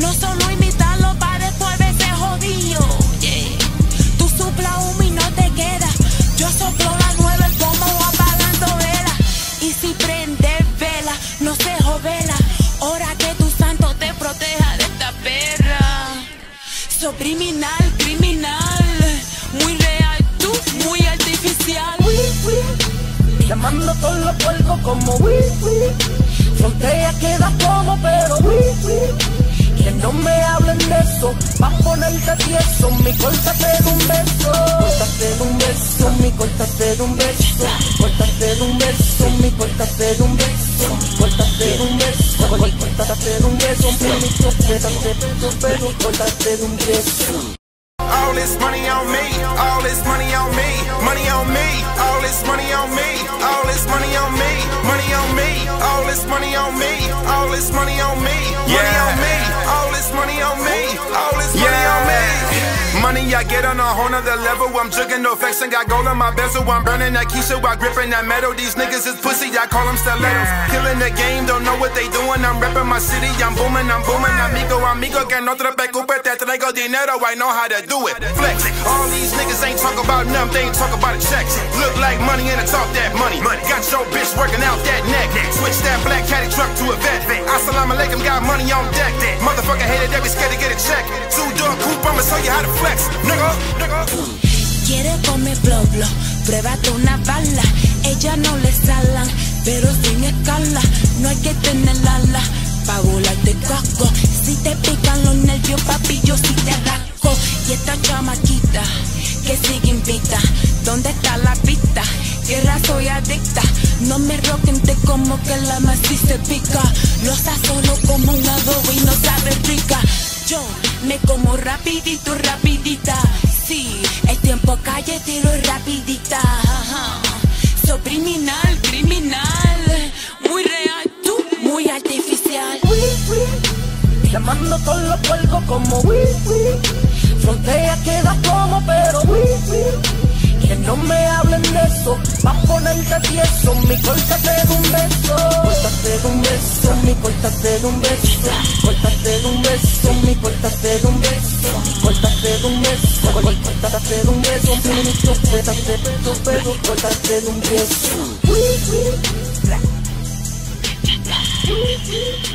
No solo imitarlo para después verse jodido. Yeah. Tú supla humo y no te queda. Yo soplo la nueve como apagando vela. Y si prende vela, no se jovela. Ora que tu santo te proteja de esta perra. So criminal, criminal. Muy real, tú muy artificial. Oui, oui. Llamando todos los polvos como wii oui, Frontera queda como pero wii que no me hablen de eso, va a ponerte tieso. Mi cortate de un beso, cortate de un beso, mi cortate de un beso, cortate de un beso, mi cortate de un beso, cortate de un beso, cortate de un beso, mi cortate de un beso, cortate de un beso. All this money on me, all this money on me, money on me, all this money on me, all this money on me, money on me, all this money on me, all this money on me, money on me, all this money on me, all this money on me. Money I get on a whole nother level. I'm jugging no flexing, got gold on my bezel. I'm burning that Keisha while gripping that metal. These niggas is pussy, I call them stilettos. Killing the game, don't know what they doing. I'm repping my city, I'm booming, I'm booming. Amigo, amigo, que no te preocupes, te traigo dinero. I know how to do it. Flex. All these niggas ain't talk about nothing, they ain't talk about a check. Look like money and I talk that money. Got your bitch working out that neck. Switch that black caddy truck to a vet. Scared. Quiere comer blo blo, pruébate una bala. Ella no le salan, pero sin escala. No hay que tener ala pa' volarte coco. Si te pican los nervios, papi, yo sí te rasco. Y esta chamaquita que sigue invita, ¿dónde está la pista? Tierra soy adicta, no me roquente como que la maíz se pica. Lo sazono como un rapidito, rapidita. Sí, el tiempo calle tiro rapidita. Ajá. Soy criminal, criminal. Muy real, tú, muy artificial. Llamando todos los puercos como wifi. Frontera queda como, pero wifi. Que no me hablen de eso, va a ponerte tieso. Mi cortate de un beso, cortate de un beso, mi cortate de un beso, cortate de un beso, un beso, mi cortate de un beso, cortate de un. Wifi.